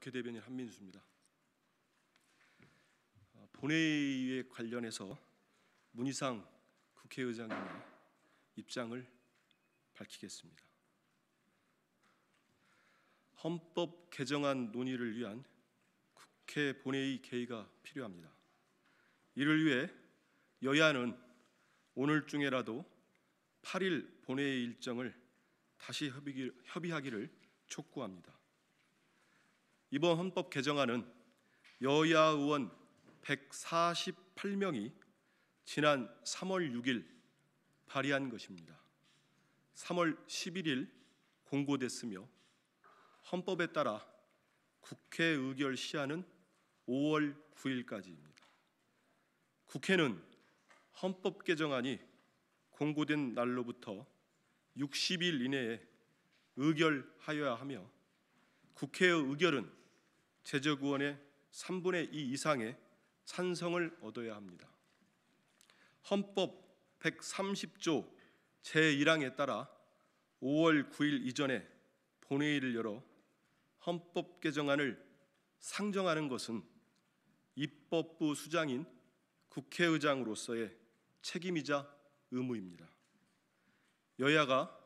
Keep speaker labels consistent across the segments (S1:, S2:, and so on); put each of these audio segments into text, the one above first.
S1: 국회 대변인 한민수입니다. 어, 본회의에 관련해서 문희상 국회의장님의 입장을 밝히겠습니다. 헌법 개정안 논의를 위한 국회 본회의 개의가 필요합니다. 이를 위해 여야는 오늘 중에라도 8일 본회의 일정을 다시 협의하기를 촉구합니다. 이번 헌법 개정안은 여야 의원 148명이 지난 3월 6일 발의한 것입니다. 3월 11일 공고됐으며 헌법에 따라 국회 의결 시한은 5월 9일까지입니다. 국회는 헌법 개정안이 공고된 날로부터 60일 이내에 의결하여야 하며 국회의 의결은 제적 의원의 3분의 2 이상의 찬성을 얻어야 합니다. 헌법 130조 제1항에 따라 5월 9일 이전에 본회의를 열어 헌법 개정안을 상정하는 것은 입법부 수장인 국회의장으로서의 책임이자 의무입니다. 여야가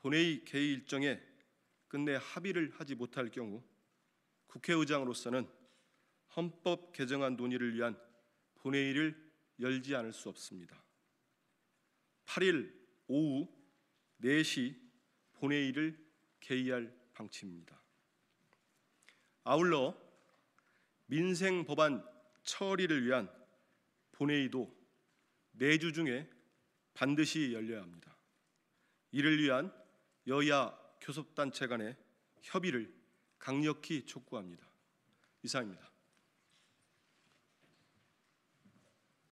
S1: 본회의 개의 일정에 끝내 합의를 하지 못할 경우 국회의장으로서는 헌법 개정안 논의를 위한 본회의를 열지 않을 수 없습니다. 8일 오후 4시 본회의를 개의할 방침입니다. 아울러 민생 법안 처리를 위한 본회의도 내주 중에 반드시 열려야 합니다. 이를 위한 여야 교섭단체 간의 협의를 강력히 촉구합니다. 이상입니다.